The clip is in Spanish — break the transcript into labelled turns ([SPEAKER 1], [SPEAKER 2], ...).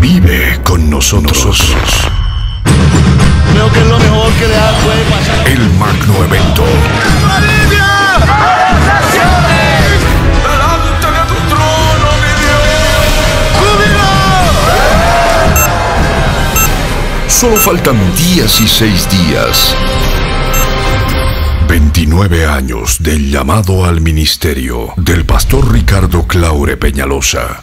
[SPEAKER 1] Vive con nosotros.
[SPEAKER 2] Creo que es lo mejor que le puede pasar.
[SPEAKER 1] El magno evento.
[SPEAKER 3] ¡Delante de tu trono, mi
[SPEAKER 1] Solo faltan días y seis días. 29 años del llamado al ministerio del pastor Ricardo Claure Peñalosa.